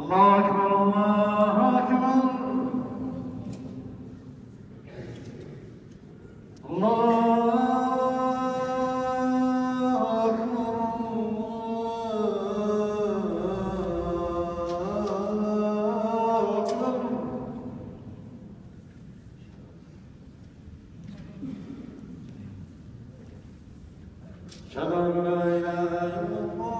الله أكبر الله أكبر. الله الله أشهد أن لا إله إلا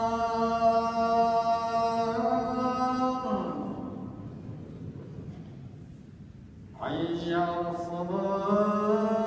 الصلاة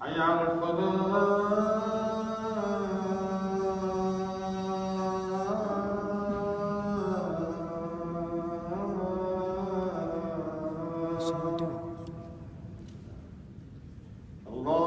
حي على الفلاح no